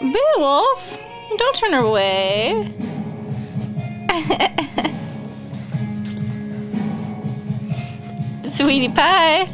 Beowulf, don't turn away. Sweetie pie.